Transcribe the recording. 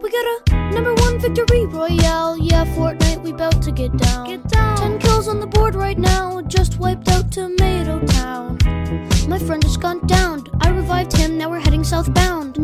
We got a number one victory royale. Yeah, Fortnite, we bout to get down. Get down. Ten kills on the board right now. Just wiped out Tomato Town. My friend has gone down. I revived him. Now we're heading southbound.